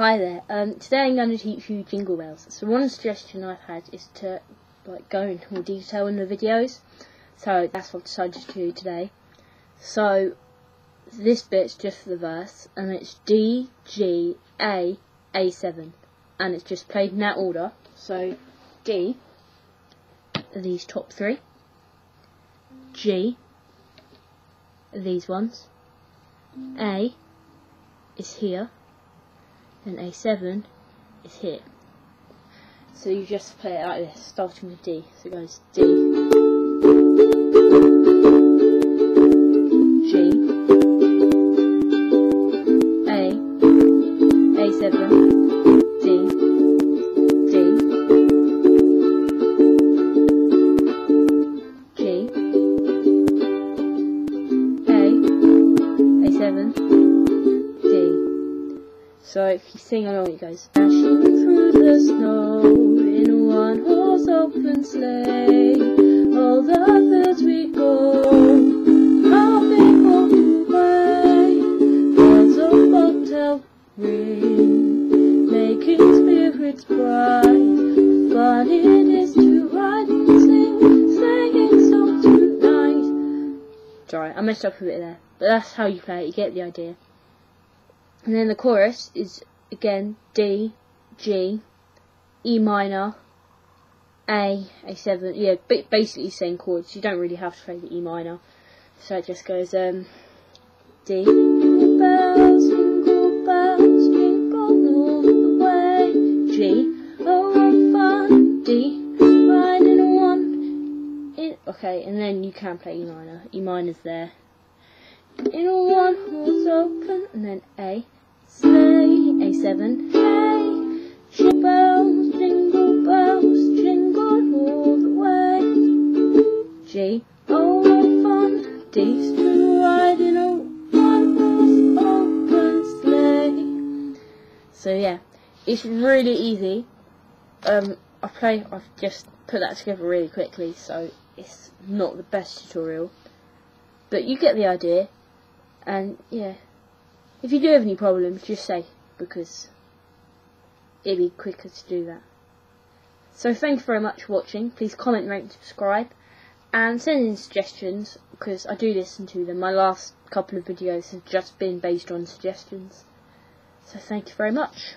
Hi there. Um, today I'm going to teach you jingle bells. So one suggestion I've had is to like go into more detail in the videos. So that's what I've decided to do today. So this bit's just the verse, and it's D, G, A, A7, and it's just played in that order. So D these top three. G these ones. A is here and A7 is here. So you just play it like this, starting with D. So it goes D, So if you sing along, it goes Dashing through the snow in one-horse open sleigh. All the fields we go. Bells of bright. It is and tonight. Sorry, I messed up a bit there, but that's how you play it. You get the idea. And then the chorus is again D, G, E minor, A, A7. Yeah, basically same chords. You don't really have to play the E minor. So it just goes um, D. Oh, one. Okay, and then you can play E minor. E minor's there in a one horse open, and then A, sleigh, A7, hey, jingle bells, jingle bells, jingle all the way. G, oh what fun, D's to ride in a one horse open sleigh. So yeah, it's really easy. Um, I play, I've just put that together really quickly, so it's not the best tutorial. But you get the idea. And yeah, if you do have any problems, just say because it'd be quicker to do that. So thank you very much for watching. Please comment, rate, and subscribe, and send in suggestions because I do listen to them. My last couple of videos have just been based on suggestions. So thank you very much.